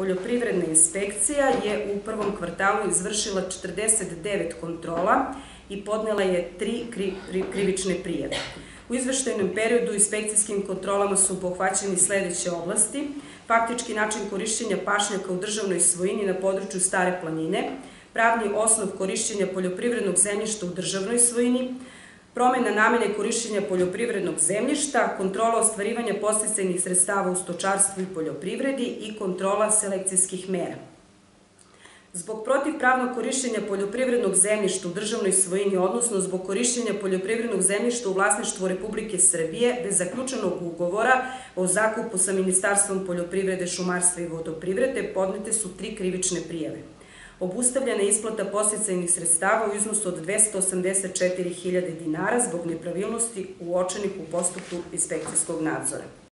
poljoprivredna inspekcija je u prvom kvartalu izvršila 49 kontrola i podnela je tri krivične prijeve. U izveštajnom periodu inspekcijskim kontrolama su pohvaćeni sledeće oblasti, faktički način korišćenja pašnjaka u državnoj svojini na području Stare planine, pravni osnov korišćenja poljoprivrednog zemljišta u državnoj svojini, promena namene korišćenja poljoprivrednog zemljišta, kontrola ostvarivanja posticajnih sredstava u stočarstvu i poljoprivredi i kontrola selekcijskih mera. Zbog protivpravnog korišćenja poljoprivrednog zemljišta u državnoj svojini, odnosno zbog korišćenja poljoprivrednog zemljišta u vlasništvu Republike Srbije bez zaključenog ugovora o zakupu sa Ministarstvom poljoprivrede, šumarstva i vodoprivrede, podnete su tri krivične prijeve obustavljena isplata posticajnih sredstava u iznosu od 284.000 dinara zbog nepravilnosti uočenih u postupku inspekcijskog nadzora.